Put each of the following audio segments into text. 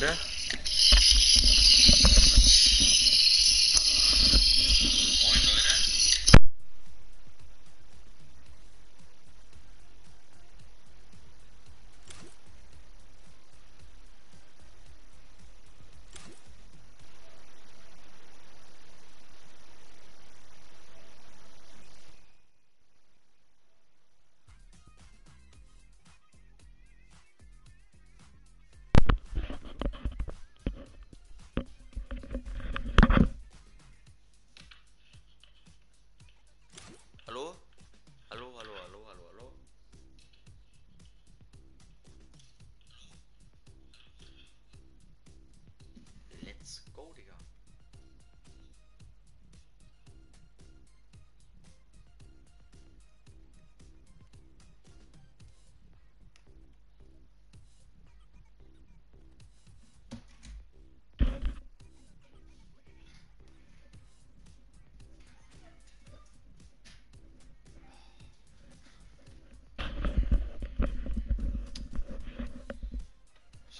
Dakota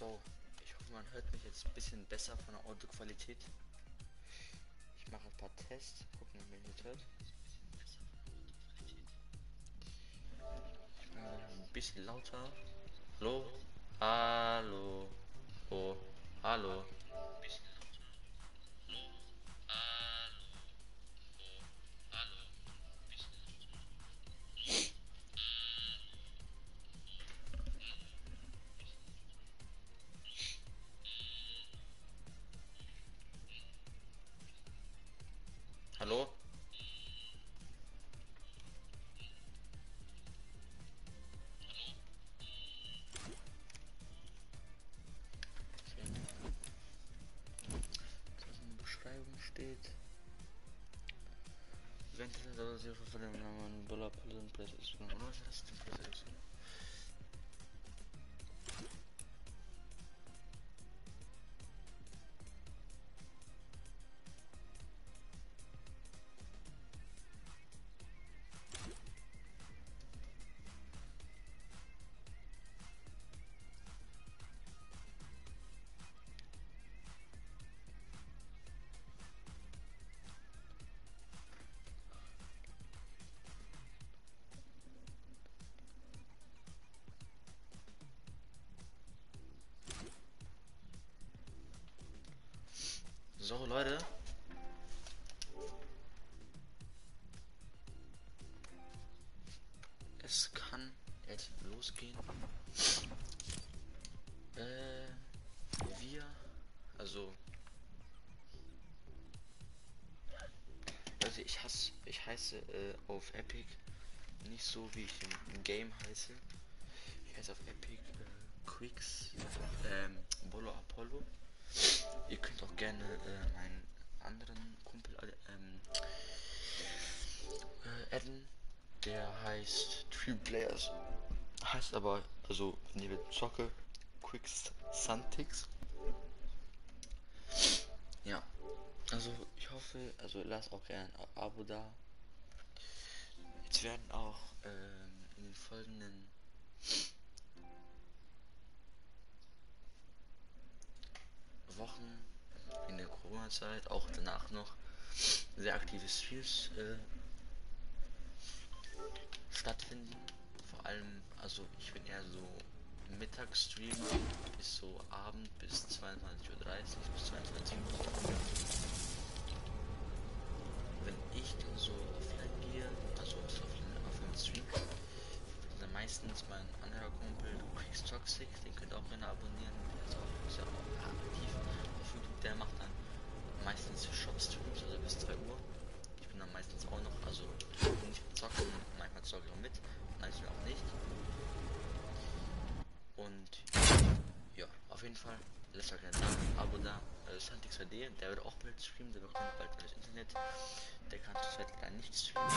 So, ich hoffe, man hört mich jetzt ein bisschen besser von der Audioqualität. Ich mache ein paar Tests, gucken, ob man mich hört. Ich mache ein bisschen lauter. Hallo? Hallo? Oh, hallo? Beschreibung steht. Ventilator sehr für den Namen Dollar Prison Press ist oder was ist das denn Press ist? Heiße äh, auf Epic nicht so wie ich im, im Game heiße. Ich heiße auf Epic äh, Quicks, ähm, Bolo Apollo. Ihr könnt auch gerne äh, meinen anderen Kumpel ähm, äh, adden. Der heißt Three Players. Heißt aber, also, wenn ihr zocke, Quicks Suntix. Ja. Also, ich hoffe, also lasst auch gerne ein Abo da. Jetzt werden auch ähm, in den folgenden Wochen in der Corona-Zeit, auch danach noch sehr aktive Streams äh, stattfinden. Vor allem, also ich bin eher so Mittagsstreamer, bis so Abend bis 22.30 Uhr bis 22 Uhr. Wenn ich dann so offline gehe, also offline auf dem Stream, meistens mein anderer Kumpel, Quicks Toxic, den könnt ihr auch gerne abonnieren, der ist auch, ist aktiv auf YouTube, der macht dann meistens Shop-Streams, also bis 2 Uhr. Ich bin dann meistens auch noch, also nicht zocken, manchmal zocke ich auch mit, manchmal auch nicht. Und ja, auf jeden Fall, lasst euch ein Abo da. Äh, Santix HD, der wird auch bald streamen, der bekommt bald neues Internet. Der kann zurzeit leider nicht streamen.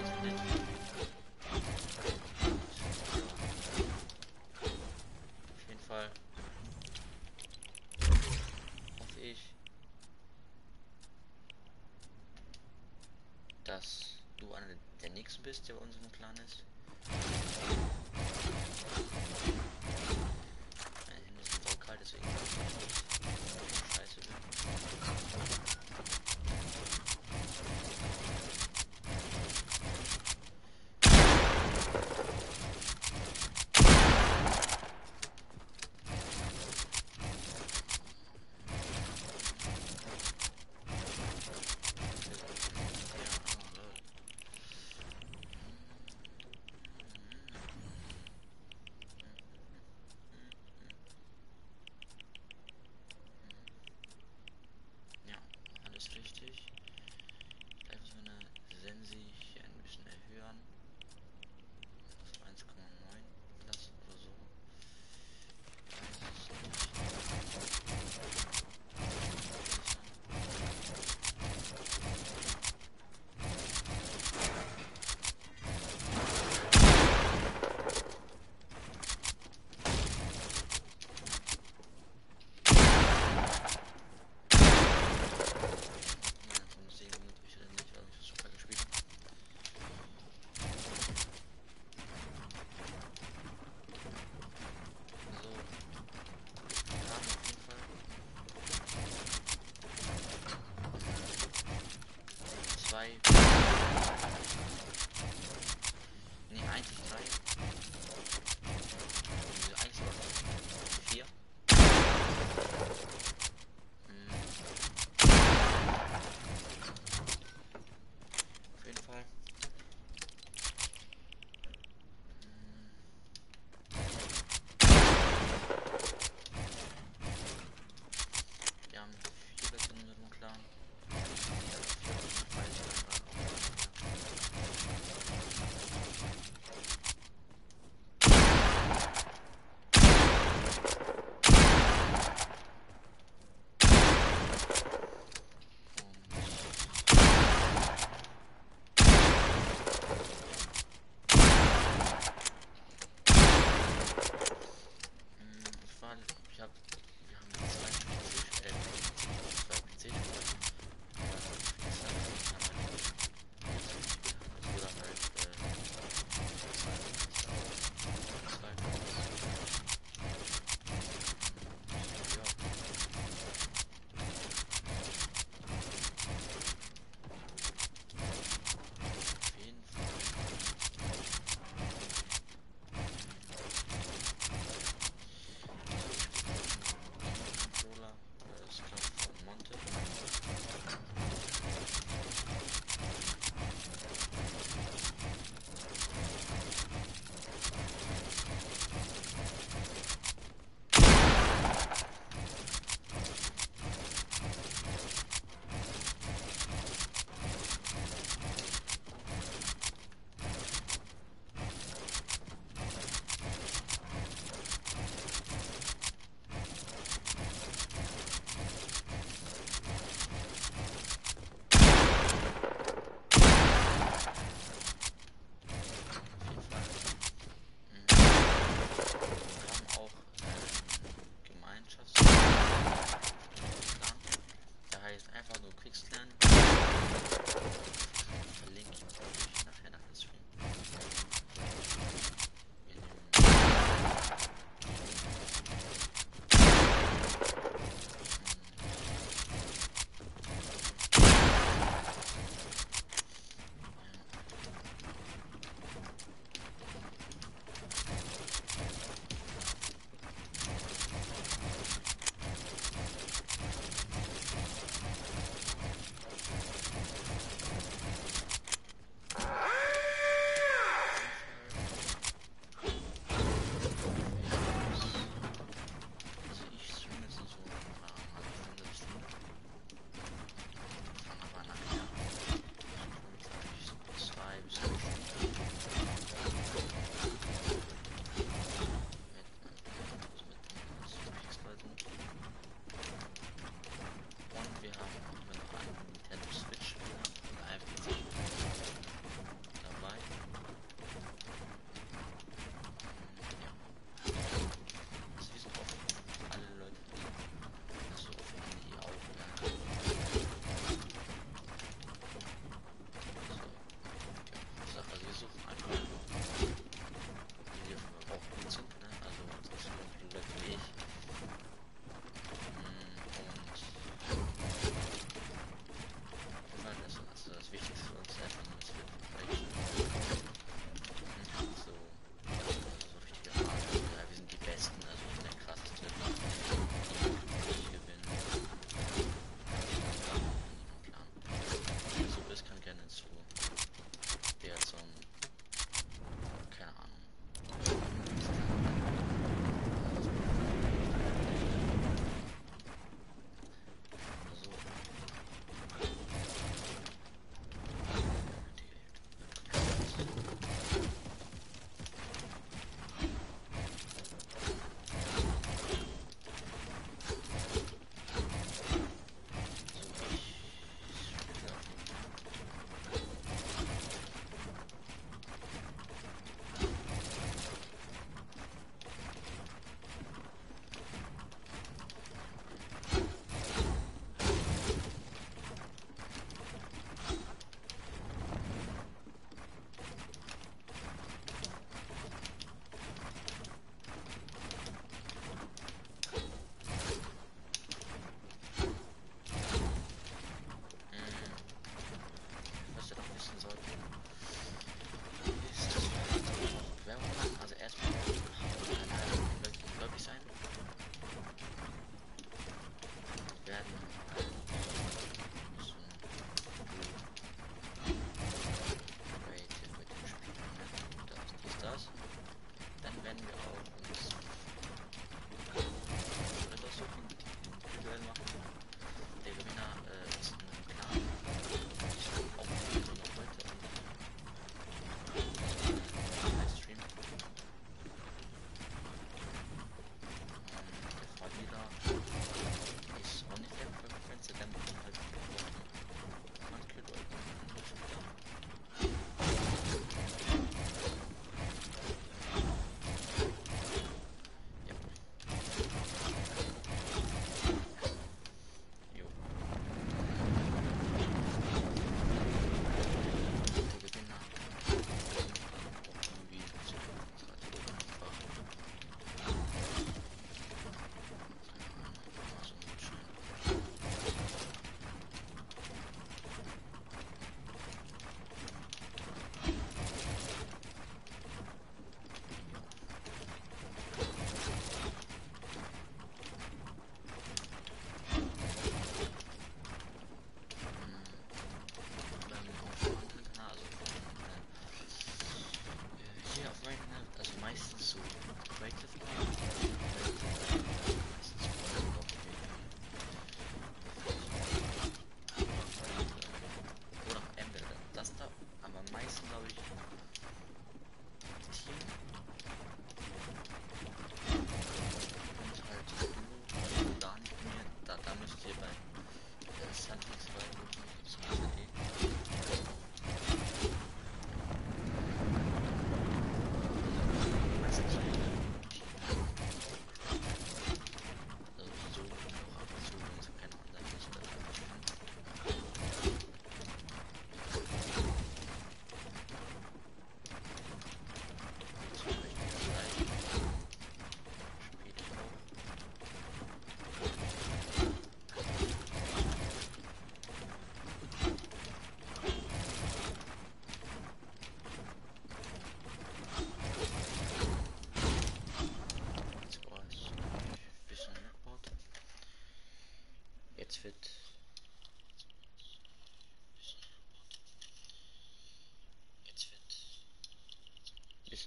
Internet. Auf jeden Fall. Hoffe ich, dass du einer der nächsten bist, der bei unserem Clan ist. Meine Hände sind voll kalt, deswegen ich nicht, scheiße bin.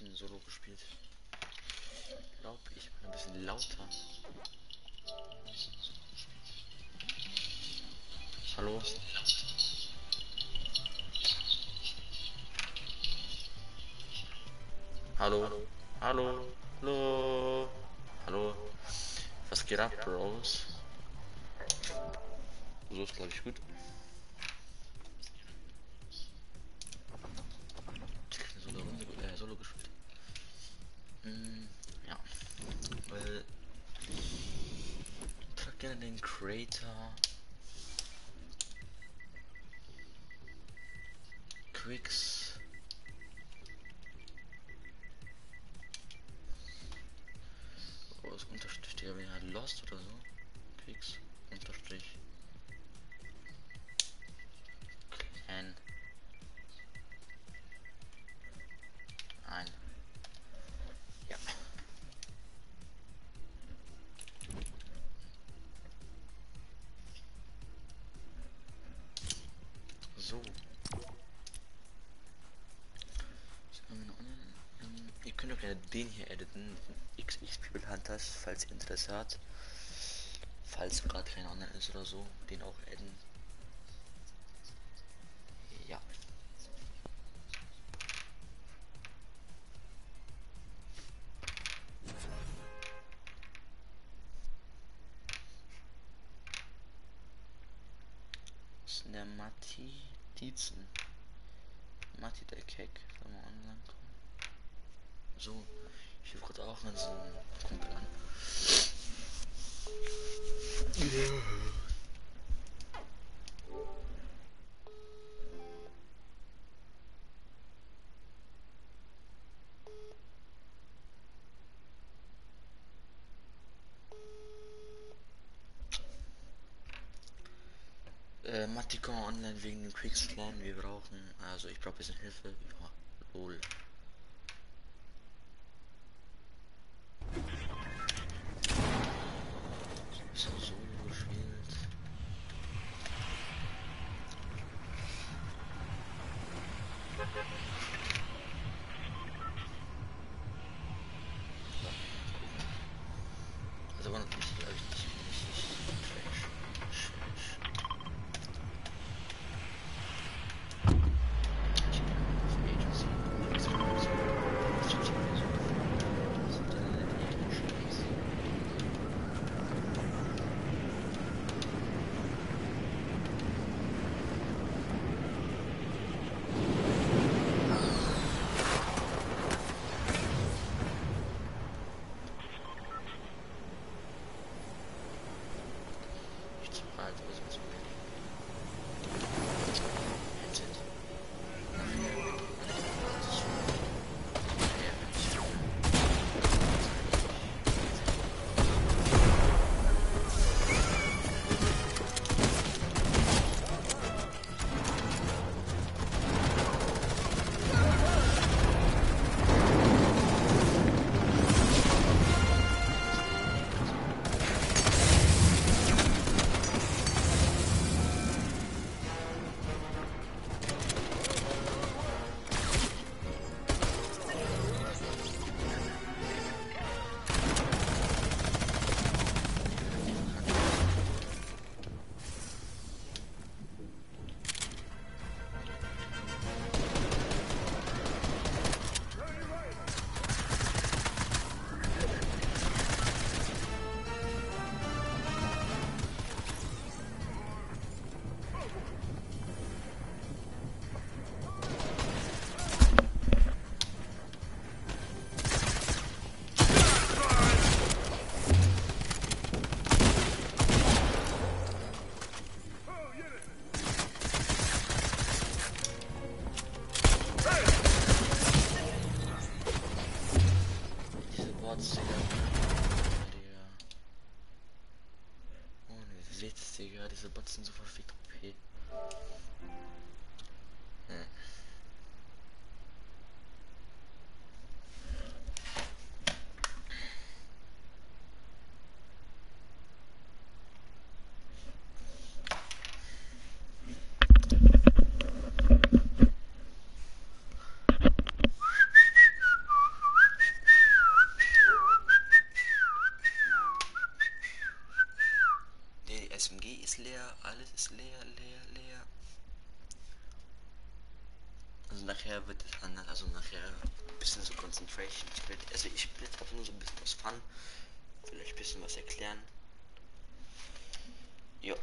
Bisschen Solo gespielt. Glaub ich mal ein bisschen lauter. Hallo? Hallo? Hallo? Hallo? Hallo? Was geht ab, Bros? So ist, glaube ich, gut. So. Ihr könnt auch gerne den hier editen, XX People Hunters, falls ihr Interesse habt. Falls gerade kein online ist oder so, den auch adden. Mal online wegen dem Quickscan. Wir brauchen, also ich brauche ein bisschen Hilfe. Ja, lol. Bisschen Solo gespielt. Also wundert mich nicht, aber ich nicht, nicht, nicht trash. Trash. Ich bin auf Agency. Experience. Subscribers. Das sind dann die Scheiße. Ich zu ist leer, leer, leer. Also nachher wird es anders, also nachher ein bisschen so Concentration. Ich will, also ich will jetzt einfach nur so ein bisschen was Fun, vielleicht ein bisschen was erklären. Ja.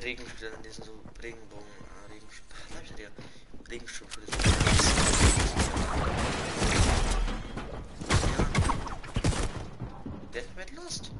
Diese Regenschüler, die sind so Regenbogen, äh, Regenschüler, was hab ich denn. Der hat mit Lust.